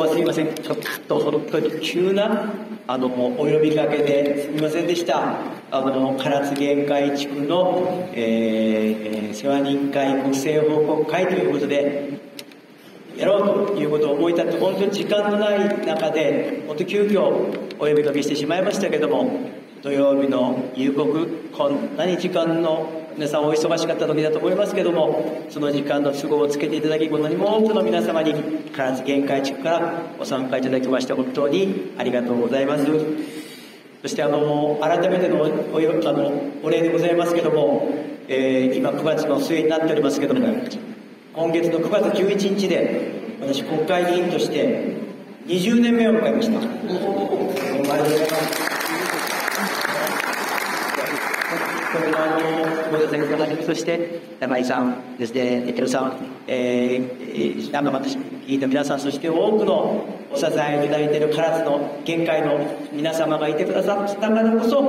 はすいません。ちょっと本当に急な、あの、お呼びかけですみませんでした。あの、唐津限界地区の、えー、世話人会国政報告会ということで、やろうということを思い立って、本当に時間のない中で、本当急遽お呼びかけしてしまいましたけども、土曜日の夕刻、こんなに時間の皆さんお忙しかった時だと思いますけども、その時間の都合をつけていただき、こんなにも多くの皆様に、唐津限界地区からご参加いただきまして本当にありがとうございます。そしてあの、改めてのおあのお礼でございますけども、えー、今9月の末になっておりますけども、今月の9月11日で、私国会議員として20年目を迎えました。おめでとうございます。ご座席をはじめそして、中井さんですね、エテルさん、えー、生私、聞いた皆さん、そして多くのお支えをいただいている唐津の限界の皆様がいてくださったからこそ、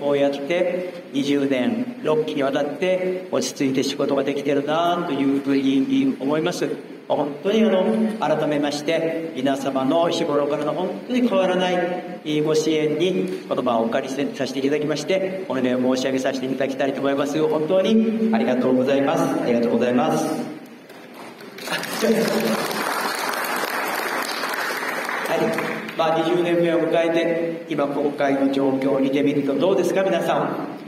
こうやって20年、6期にわたって落ち着いて仕事ができてるなというふうに思います。本当にあの、改めまして、皆様の日頃からの本当に変わらないご支援に言葉をお借りさせていただきまして、お願いを申し上げさせていただきたいと思います。本当にありがとうございます。ありがとうございます。はい。まあ、20年目を迎えて、今国会の状況を見てみるとどうですか、皆さん。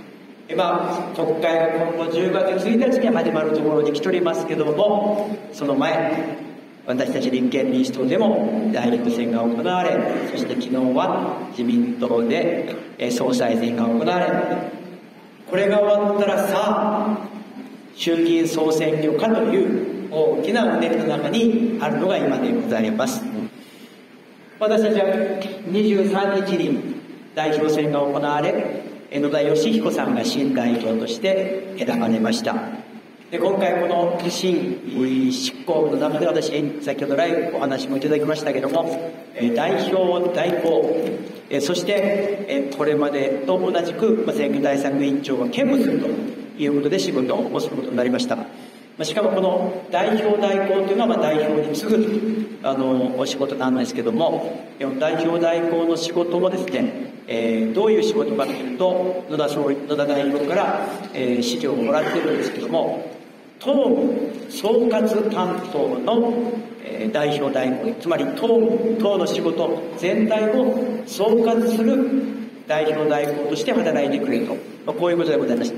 今、国会が今後10月1日に始まるところに来ておりますけども、その前、私たち立憲民主党でも大陸選が行われ、そして昨日は自民党で総裁選が行われ、これが終わったらさあ、衆議院総選挙かという大きなうねりの中にあるのが今でございます。私たちは23日に代表選が行われ、野田義彦さんが新代表として選ばれました。で今回この新執行部の中で私先ほど来お話もいただきましたけども代表代行そしてこれまでと同じく選挙対策委員長が兼務するということで仕事をすることになりました。しかもこの代表代行というのは代表に次ぐあのお仕事なんですけども代表代行の仕事もですねえー、どういう仕事かというと野田総野田代表から、えー、指示をもらってるんですけども党務総括担当の、えー、代表代行つまり党務党の仕事全体を総括する代表代行として働いてくれると、まあ、こういうことでございます。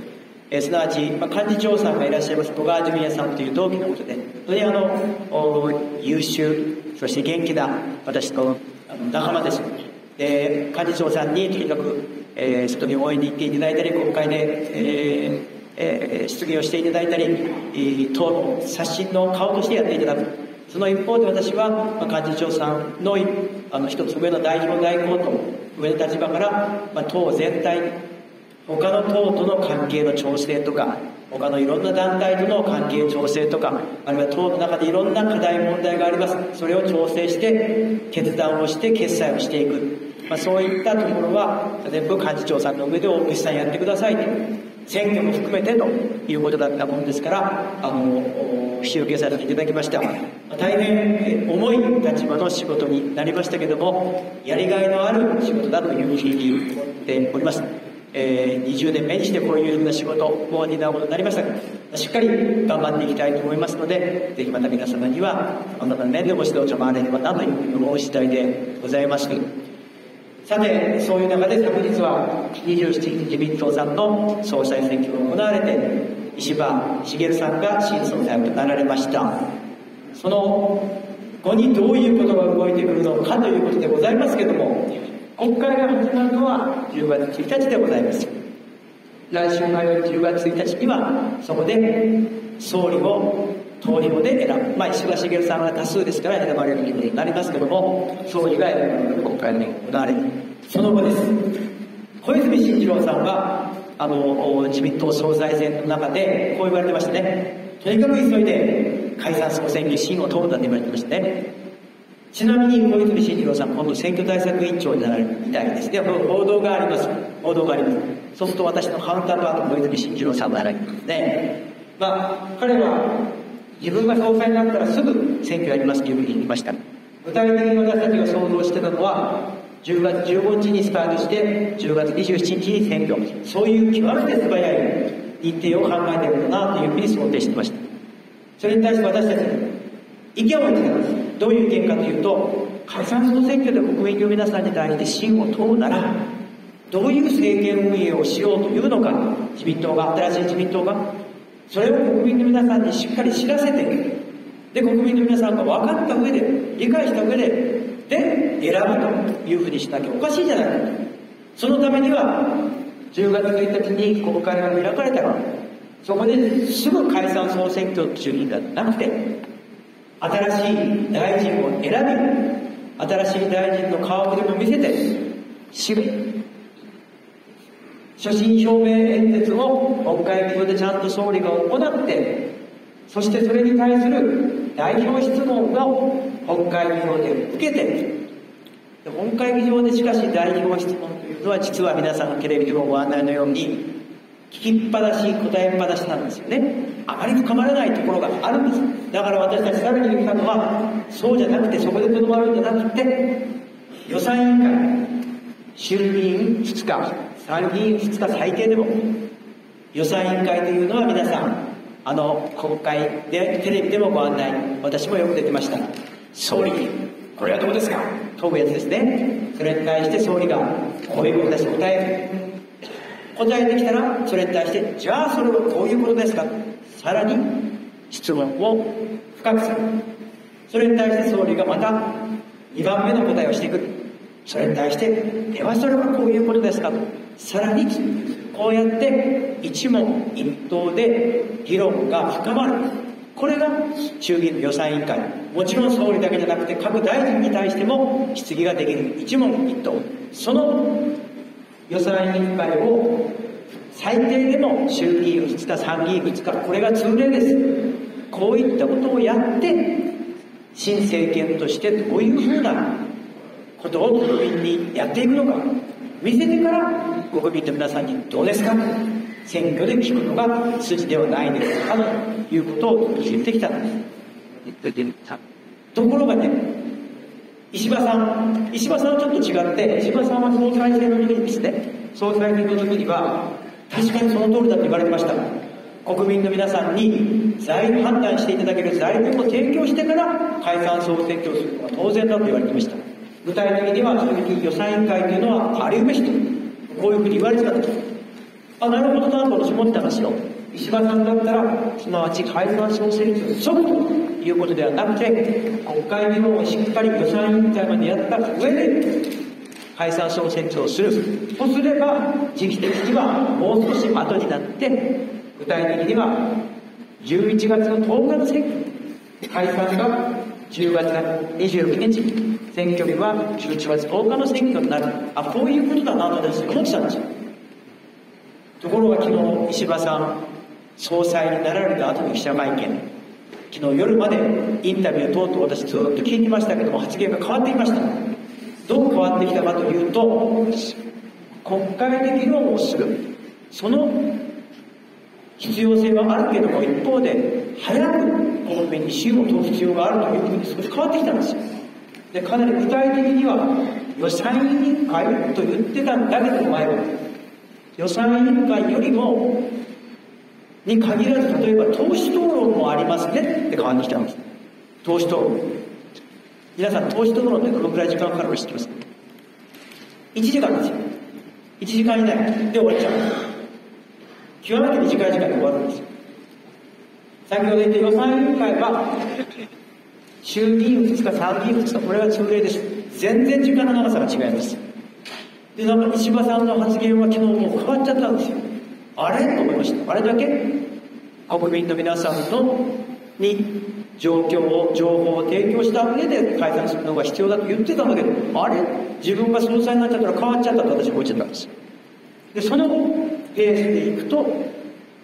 えー、すなわち、まあ、幹事長さんがいらっしゃいます小川ジュニアさんという同期のことで、本当にあの、優秀、そして元気な私と仲間です。で幹事長さんにとにかく、えー、外に応援に行っていただいたり国会で、えーえー、質疑をしていただいたり党刷新の顔としてやっていただく。その一方で私は、まあ、幹事長さんのあの一つ上の代表代行と上の立場から、まあ、党全体他の党との関係の調整とか他のいろんな団体との関係調整とかあるいは党の中でいろんな課題問題があります。それを調整して決断をして決裁をしていく、まあ、そういったところは全部幹事長さんの上で大岸さんやってくださいと。選挙も含めてということだったもんですからあの引き受けさせていただきました大変重い立場の仕事になりましたけどもやりがいのある仕事だというふうに思っております。えー、20年目にしてこういうような仕事を担うことになりましたが、しっかり頑張っていきたいと思いますので、ぜひまた皆様には、あなたの面でご指導賜れればなというふうに思う次第でございます。さて、そういう中で昨日は27日自民党さんの総裁選挙が行われて、石破茂さんが新総裁となられました。その後にどういうことが動いてくるのかということでございますけども、国会が始まるのは10月1日でございます。来週火曜10月1日には、そこで総理を投票で選ぶ。まあ、石破茂さんが多数ですから選ばれるということになりますけども、総理が選ばれる国会で行われる。その後です。小泉進次郎さんは、あの、自民党総裁選の中で、こう言われてましたね。とにかく急いで解散総選挙審を通るんだと言われてましたね。ちなみに小泉進次郎さん、今度選挙対策委員長になられるみたいですね。報道があります。報道があります。そうすると私のカウンターパート小泉進次郎さんがなられるんですね。まあ、彼は自分が総裁になったらすぐ選挙やりますというふうに言いました。具体的に私たちが想像してたのは、10月15日にスタートして、10月27日に選挙。そういう極めて素早い日程を考えているのかなというふうに想定してました。それに対して私たち、意見を言ってたんです。どういう意見かというと、解散総選挙で国民の皆さんに対して信を問うなら、どういう政権運営をしようというのか、自民党が、新しい自民党が、それを国民の皆さんにしっかり知らせて、で、国民の皆さんが分かった上で、理解した上で、で、選ぶというふうにしなきゃおかしいじゃないかと。そのためには、10月1日に国会が開かれたら、そこですぐ解散総選挙という意味ではなくて、新しい大臣を選び、新しい大臣の顔ぶれも見せて、し所信表明演説を国会議場でちゃんと総理が行って、そしてそれに対する代表質問を国会議場で受けて、本会議場でしかし代表質問というのは実は皆さんがテレビでもご案内のように聞きっぱなし答えっぱなしなんですよね。あまり深まらないところがあるんです。だから私たちさらに言ったのはそうじゃなくてそこでとどまるんじゃなくて予算委員会衆議院2日参議院2日最低でも予算委員会というのは皆さんあの国会でテレビでもご案内私もよく出てました。総理これはどうですか？問うやつですね。それに対して総理がこういうことだし答える。答えてきたらそれに対してじゃあそれはこういうことですか？さらに質問を深くする。それに対して総理がまた2番目の答えをしてくる。それに対してではそれはこういうことですか？とさらにこうやって一問一答で議論が深まる。これが衆議院予算委員会。もちろん総理だけじゃなくて各大臣に対しても質疑ができる。一問一答。その予算委員会を最低でも衆議院2日参議院2日これが通例です。こういったことをやって新政権としてどういうふうなことを国民にやっていくのか見せてから国民の皆さんにどうですか選挙で聞くのが筋ではないですかということを言ってきた。んですところがね石破さん石破さんはちょっと違って石破さんは総裁選の時にですね。総裁選の時には確かにその通りだと言われてました。国民の皆さんに財務判断していただける財源を提供してから解散総選挙をするのは当然だと言われてました。具体的にはその時予算委員会というのはありうべしとこういうふうに言われてたんです。あなるほどなと私思ってたんですよ。石破さんだったらすなわち解散総選挙即ということではなくて国会議論をしっかり予算委員会までやった上で解散総選挙をするとすれば時期的にはもう少し後になって具体的には11月の10日の選挙解散が10月26日選挙日は11月10日の選挙になる。あ、こういうことだなと私思ってたんですよ。ところが昨日、石破さん、総裁になられた後の記者会見、昨日夜までインタビュー等々私ずっと聞いてましたけども、発言が変わっていました。どう変わってきたかというと、国会で議論をする。その必要性はあるけども、一方で、早く国民に信を問う必要があるというふうに少し変わってきたんですよ。でかなり具体的には予算委員会と言ってたんだけど前は予算委員会よりもに限らず例えば党首討論もありますねって変わってきたんです党首討論皆さん党首討論ってどのくらい時間かかるか知ってます？1時間ですよ1時間以内で終わっちゃう極めて短い時間で終わるんですよ先ほど言った予算委員会は衆議院2日、参議院2日、これは通例です。全然時間の長さが違います。で、なんか石破さんの発言は昨日もう変わっちゃったんですよ。あれ？と思いました。あれだけ？国民の皆さんのに状況を、情報を提供した上で解散するのが必要だと言ってたんだけど、あれ？自分が総裁になっちゃったら変わっちゃったと私は思っちゃったんです。で、そのペースでいくと、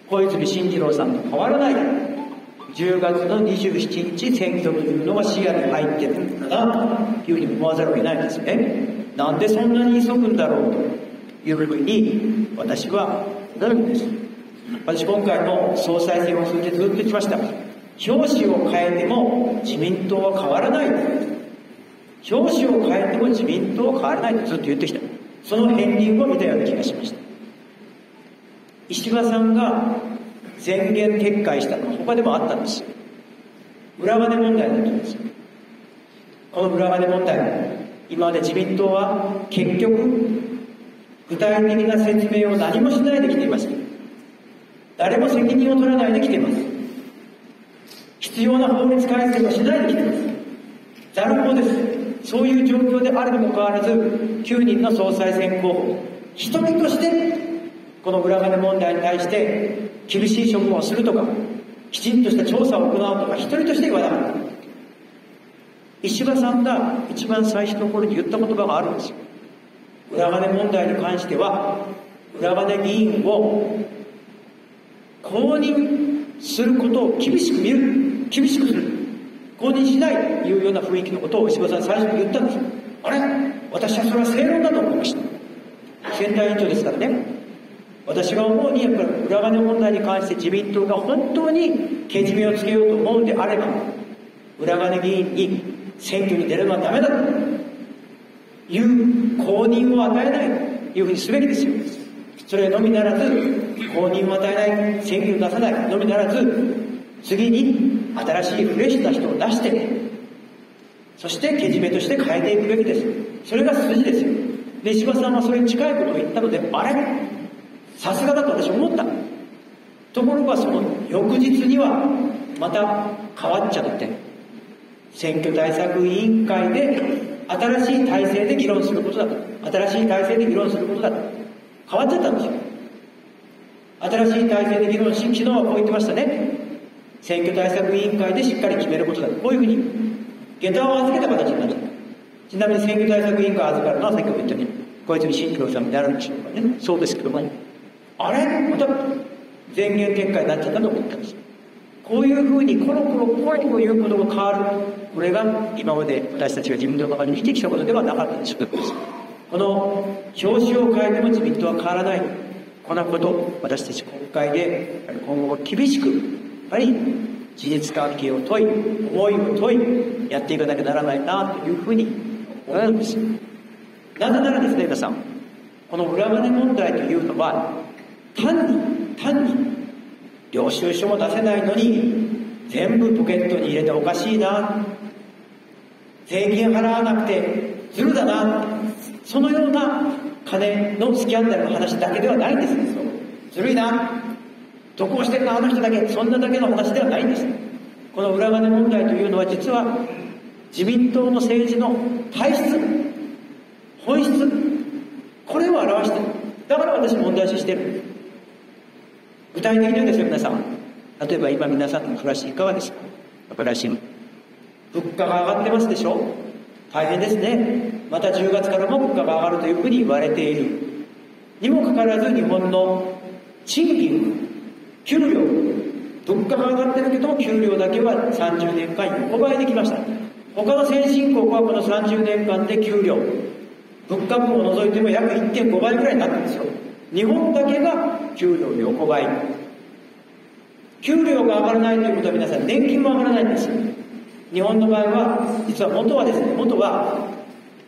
小泉進次郎さんと変わらない10月の27日選挙というのが視野に入ってるんだなというふうに思わざるを得ないんですね。なんでそんなに急ぐんだろうというふうに私はなるんです。私今回の総裁選を通じてずっと言ってきました。表紙を変えても自民党は変わらない。表紙を変えても自民党は変わらないとずっと言ってきた。その片鱗を見たような気がしました。石破さんが宣言撤回したのは他でもあったんですよ。裏金問題だったんですよ。この裏金問題、今まで自民党は結局、具体的な説明を何もしないできています。誰も責任を取らないできています。必要な法律改正をしないできています。ざる法です。そういう状況であるにもかかわらず、9人の総裁選候補、一人として、この裏金問題に対して厳しい処分をするとか、きちんとした調査を行うとか、一人として言わなかった。石破さんが一番最初の頃に言った言葉があるんですよ。裏金問題に関しては、裏金議員を公認することを厳しく見る、厳しくする、公認しないというような雰囲気のことを石破さん最初に言ったんですよ。あれ？私はそれは正論だと思いました。選対委員長ですからね。私が思うに、やっぱり裏金問題に関して自民党が本当にけじめをつけようと思うんであれば、裏金議員に選挙に出るのはダメだという公認を与えないというふうにすべきですよ。それのみならず、公認を与えない、選挙を出さないのみならず、次に新しいフレッシュな人を出して、そしてけじめとして変えていくべきです。それが筋ですよ。で、石破さんはそれに近いことを言ったので、あれさすがだと私思った。ところがその翌日には、また変わっちゃって、選挙対策委員会で新しい体制で議論することだと。新しい体制で議論することだと。変わっちゃったんですよ。新しい体制で議論し、昨日はこう言ってましたね。選挙対策委員会でしっかり決めることだと。こういうふうに、下駄を預けた形になっちゃった。ちなみに選挙対策委員会を預かるのは先ほど言ったように、小泉進次郎さんになるんでしょうかね。そうですけども、あれ？また前言撤回になっちゃったと思ったんですよ。こういうふうにコロコロコロということが変わる。これが今まで私たちが自分の中に生きてきたことではなかったでしょうこの表紙を変えても自民党は変わらない。このこと、私たち国会で今後も厳しく、やっぱり事実関係を問い、思いを問い、やっていかなきゃならないなというふうに思うんです。なぜならですね、皆さん、この裏金問題というのは、単に、単に領収書も出せないのに全部ポケットに入れておかしいな。税金払わなくてずるだな。そのような金のスキャンダルの話だけではないんですずるいな。得をしてるのあの人だけ。そんなだけの話ではないんです。この裏金問題というのは実は自民党の政治の体質本質これを表してる。だから私問題視してる。具体的に言うんですよ、皆さん。例えば今皆さんの暮らしいかがですか？暮らし。物価が上がってますでしょ？大変ですね。また10月からも物価が上がるというふうに言われている。にもかかわらず日本の賃金、給料、物価が上がってるけど給料だけは30年間横ばいできました。他の先進国はこの30年間で給料、物価分を除いても約1.5倍ぐらいになってるんですよ。日本だけが給料横ばい。給料が上がらないということは皆さん年金も上がらないんです。日本の場合は、実は元はですね、元は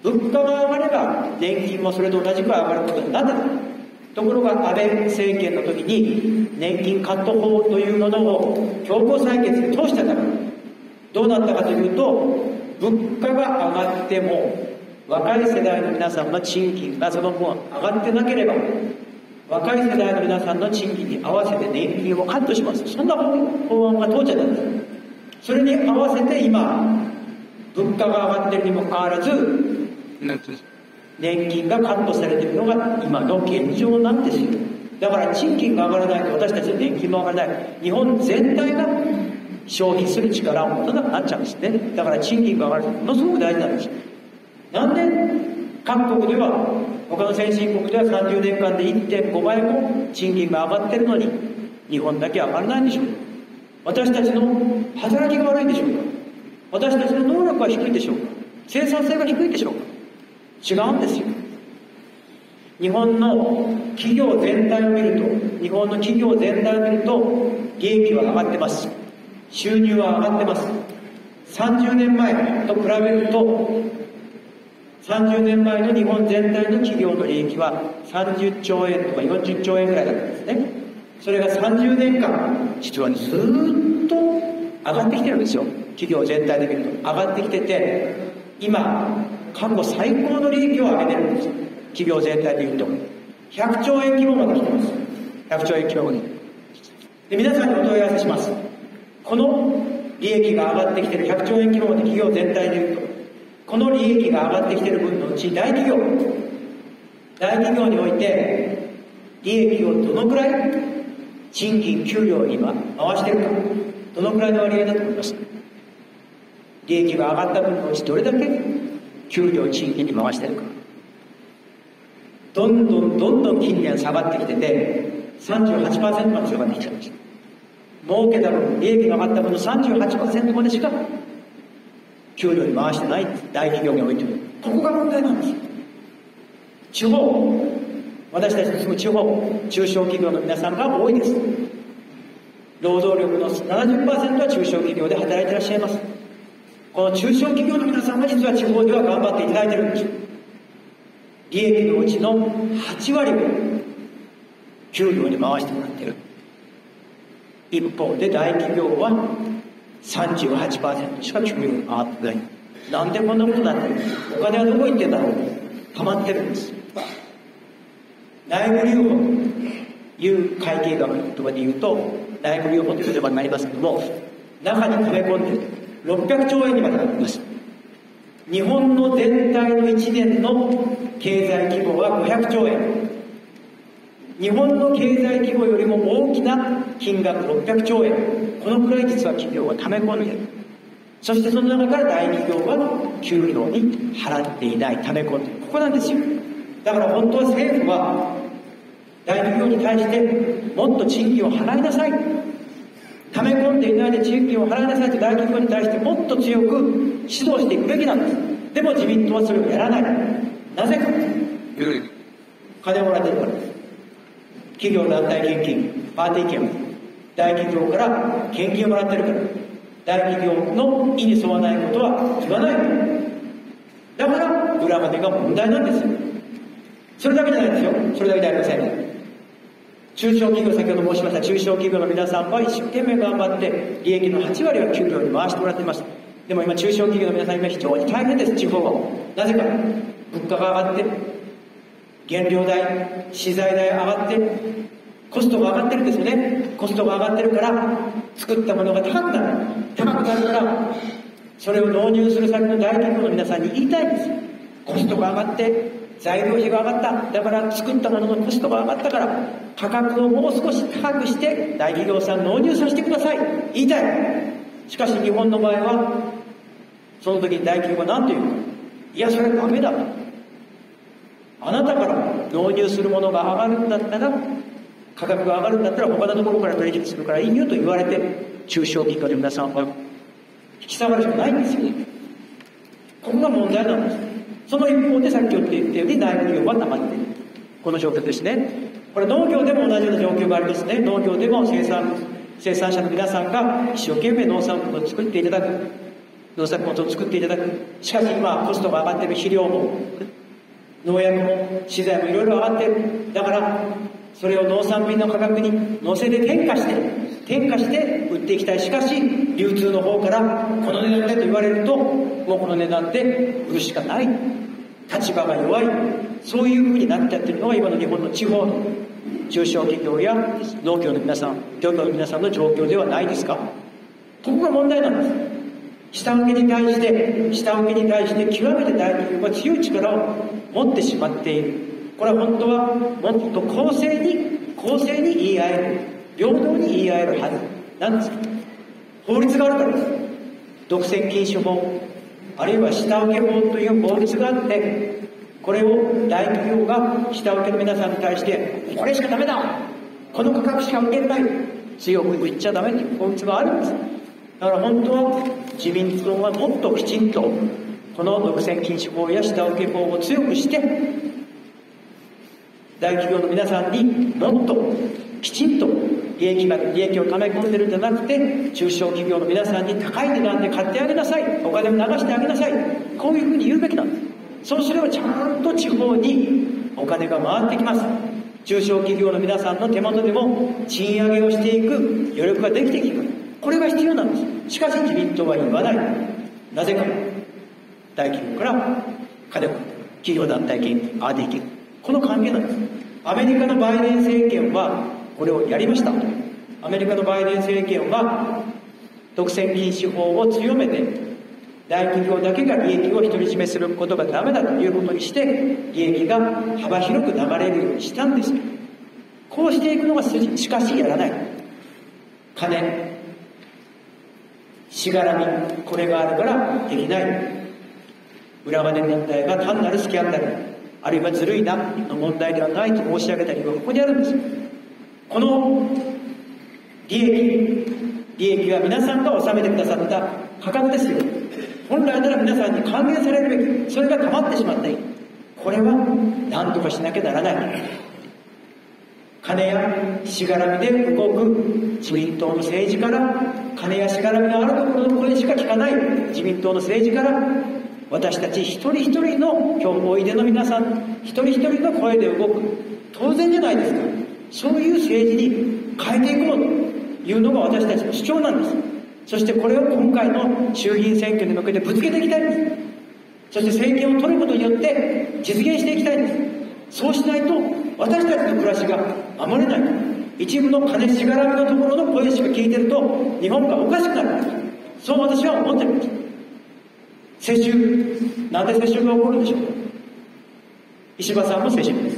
物価が上がれば年金もそれと同じく上がることになってた。ところが安倍政権の時に年金カット法というものを強行採決で通したから、どうなったかというと、物価が上がっても若い世代の皆さんの賃金がその分上がってなければ若い世代の皆さんの賃金に合わせて年金をカットします。そんな法案が通っちゃったんです。それに合わせて今、物価が上がってるにもかかわらず、年金がカットされてるのが今の現状なんですよ。だから賃金が上がらないと私たちの年金も上がらない。日本全体が消費する力を持たなくなっちゃうんですね。だから賃金が上がるものすごく大事なんです。なんで韓国では他の先進国では30年間で1.5倍も賃金が上がってるのに日本だけ上がらないんでしょうか？私たちの働きが悪いんでしょうか？私たちの能力が低いんでしょうか？生産性が低いんでしょうか？違うんですよ。日本の企業全体を見ると日本の企業全体を見ると利益は上がってます。収入は上がってます。30年前と比べると30年前の日本全体の企業の利益は30兆円とか40兆円ぐらいだったんですね。それが30年間、実はずっと上がってきてるんですよ。企業全体で見ると。上がってきてて、今、過去最高の利益を上げてるんですよ。企業全体で言うと。100兆円規模まで来てます。100兆円規模まで。で、皆さんにお問い合わせします。この利益が上がってきてる100兆円規模まで企業全体で言うと、この利益が上がってきてる分のうち大企業、大企業において、利益をどのくらい賃金、給料に回してるか、どのくらいの割合だと思います？利益が上がった分のうちどれだけ給料、賃金に回してるか。どんどんどんどん近年下がってきてて、38%まで下がってきちゃいました。儲けた分、利益が上がった分の38%までしか給料に回してない大企業においても、ここが問題なんです。地方、私たちの住む地方、中小企業の皆さんが多いです。労働力の70%は中小企業で働いていらっしゃいます。この中小企業の皆さんが実は地方では頑張っていただいてるんです。利益のうちの8割を給料に回してもらってる。一方で大企業は38%しか給料に回ってない。なんでこんなことになってお金はどこ行ってんだろう溜まってるんです。内部留保という会計学の言葉で言うと、内部留保という言葉になりますけども、中に溜め込んで600兆円にまでなります。日本の全体の1年の経済規模は500兆円。日本の経済規模よりも大きな金額600兆円。このくらい実は企業は溜め込んでいる。そしてその中から大企業は給料に払っていない、溜め込んでいる。ここなんですよ。だから本当は政府は大企業に対してもっと賃金を払いなさい。溜め込んでいないで賃金を払いなさいと大企業に対してもっと強く指導していくべきなんです。でも自民党はそれをやらない。なぜか。金をもらってるからです。企業団体献金、パーティー券、大企業から献金をもらってるから。大企業の意に沿わないことは言わない。だから、裏金が問題なんですよ。それだけじゃないですよ。それだけじゃありません。中小企業、先ほど申しました中小企業の皆さんは一生懸命頑張って利益の8割は給料に回してもらっています。でも今中小企業の皆さん今非常に大変です、地方は。なぜか、物価が上がって、原料代、資材代上がって、コストが上がってるんですよね。コストが上がってるから、作ったものが高くなる。高くなるから、それを納入する先の大企業の皆さんに言いたいんです。コストが上がって、材料費が上がった。だから作ったもののコストが上がったから、価格をもう少し高くして大企業さん納入させてください。言いたい。しかし日本の場合は、その時に大企業は何て言うか。いや、それはダメだ。あなたから納入するものが上がるんだったら、価格が上がるんだったら他のところから取引するからいいよと言われて、中小企業の皆さんは引き下がるしかないんですよ。ここが問題なんです。その一方でさっき言ったように内部業は黙っている。この状況ですね。これ農業でも同じような状況がありますね。農業でも生産、生産者の皆さんが一生懸命農産物を作っていただく。農作物を作っていただく。しかし今コストが上がっている肥料も、農薬も資材もいろいろ上がってる。だから、それを農産品の価格に乗せて転嫁して、転嫁して売っていきたい。しかし、流通の方からこの値段でと言われると、もうこの値段で売るしかない。立場が弱い、そういうふうになっちゃってるのが今の日本の地方の中小企業や農業の皆さん、漁業の皆さんの状況ではないですかここが問題なんです。下請けに対して、下請けに対して極めて大企業が強い力を持ってしまっている。これは本当はもっと公正に、公正に言い合える。平等に言い合えるはずなんです。法律があるからです。独占禁止法、あるいは下請け法という法律があって、これを大企業が下請けの皆さんに対して、これしかダメだこの価格しか受けない強く言っちゃダメという法律があるんです。だから本当は自民党はもっときちんと、この独占禁止法や下請け法を強くして、大企業の皆さんにもっときちんと利益が、利益を溜め込んでるんじゃなくて、中小企業の皆さんに高い値段で買ってあげなさい。お金を流してあげなさい。こういうふうに言うべきなんです。そうすればちゃんと地方にお金が回ってきます中小企業の皆さんの手元でも賃上げをしていく余力ができてきくこれが必要なんですしかし自民党は言わない。なぜか。大企業から金を企業団体金あできるこの関係なんです。アメリカのバイデン政権はこれをやりました。アメリカのバイデン政権は独占禁止法を強めて大企業だけが利益を独り占めすることがダメだということにして利益が幅広く流れるようにしたんです。こうしていくのが筋。しかしやらない。金しがらみこれがあるからできない。裏金問題が単なるスキャンダルあるいはずるいなの問題ではないと申し上げた理由がここにあるんです。この利益利益は皆さんが納めてくださった価格ですよ。本来なら皆さんに還元されるべきそれが溜まってしまったこれは何とかしなきゃならない。金やしがらみで動く自民党の政治から金やしがらみのあるところの声しか聞かない自民党の政治から私たち一人一人の今日おいでの皆さん一人一人の声で動く当然じゃないですかそういう政治に変えていこうというのが私たちの主張なんです。そしてこれを今回の衆議院選挙に向けてぶつけていきたい。んですそして政権を取ることによって実現していきたいんです。そうしないと私たちの暮らしが守れない。一部の金しがらみのところの声しか聞いてると日本がおかしくなる。そう私は思ってる。んです世襲。なんで世襲が起こるんでしょう。石破さんも世襲です、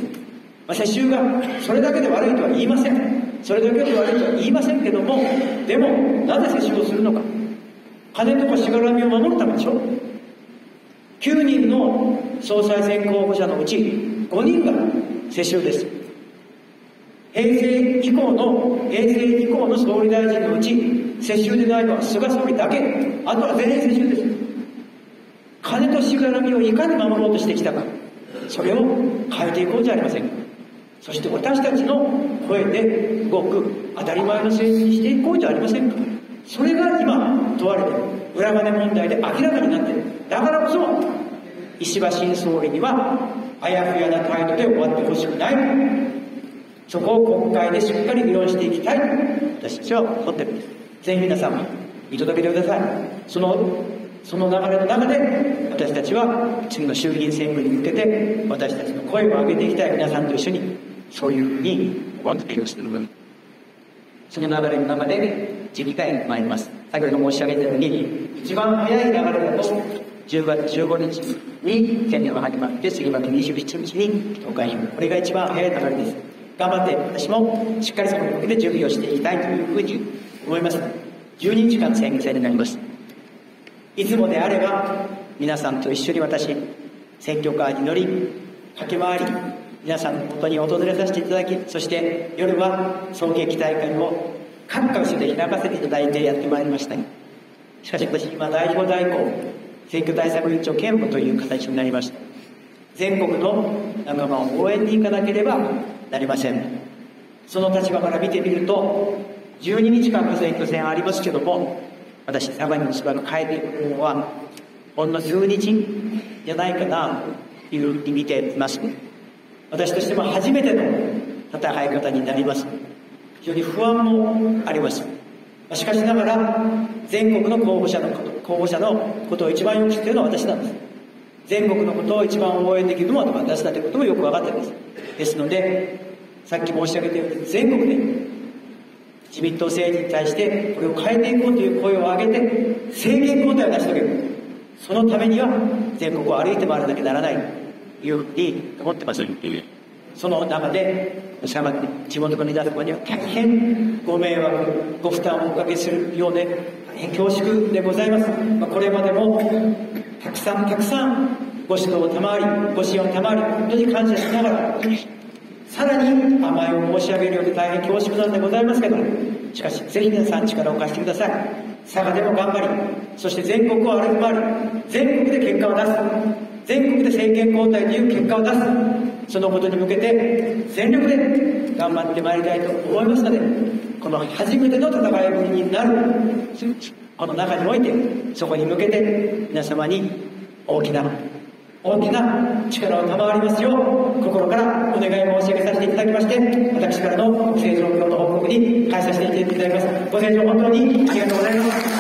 まあ、世襲がそれだけで悪いとは言いません。それだけで悪いとは言いませんけどもでもなぜ接種をするのか。金とかしがらみを守るためでしょ。9人の総裁選候補者のうち5人が世襲です。平成以降の平成以降の総理大臣のうち世襲でないのは菅総理だけ。あとは全員世襲です。金としがらみをいかに守ろうとしてきたか。それを変えていこうじゃありません。かそして私たちの声で動く。当たり前の政治にしていこうじゃありませんか。それが今問われている。裏金問題で明らかになっている。だからこそ石破新総理にはあやふやな態度で終わってほしくない。そこを国会でしっかり議論していきたい。私たちは思ってるんです。ぜひ皆さんも見届けてください。そのその流れの中で私たちは次の衆議院選挙に向けて私たちの声を上げていきたい。皆さんと一緒にそういうふうに思っている。その流れの中で自議会に参ります。先ほど申し上げたように一番早い流れだと10月15日に選挙が始まって次まで27日に投開票。これが一番早い流れです。頑張って私もしっかりそこに向けて準備をしていきたいというふうに思います。12日間選挙戦になります。いつもであれば皆さんと一緒に私選挙カーに乗り駆け回り皆さんのもとに訪れさせていただきそして夜は送迎期大会を各各所で開かせていただいてやってまいりました。しかし私今第5代行選挙対策委員長兼務という形になりました。全国の仲間を応援に行かなければなりません。その立場から見てみると12日間の選挙戦ありますけども私相模の芝が変えていくのはほんの数日じゃないかなというふうに見ています。私としても初めての戦い方になります。非常に不安もあります。しかしながら全国の候補者のこと候補者のことを一番よく知っているのは私なんです。全国のことを一番応援できるのは私だということもよく分かっています。ですのでさっき申し上げたように全国で自民党政治に対してこれを変えていこうという声を上げて政権交代を成し遂げるそのためには全国を歩いて回らなきゃならないいうふうに思ってます。その中で、地元の皆様には大変ご迷惑、ご負担をおかけするようで、大変恐縮でございます。まあ、これまでも、たくさんたくさんご指導を賜り、ご支援を賜り、本当に感謝しながら、さらに甘えを申し上げるようで大変恐縮なんでございますけど、しかし、ぜひ皆さん力を貸してください。佐賀でも頑張り、そして全国を歩き回り、全国で結果を出す。全国で政権交代という結果を出すそのことに向けて全力で頑張ってまいりたいと思いますのでこの初めての戦いぶりになるこの中においてそこに向けて皆様に大きな大きな力を賜りますよう、心からお願い申し上げさせていただきまして、私からの国政状況の報告に感謝していただきます。ご清聴本当にありがとうございます。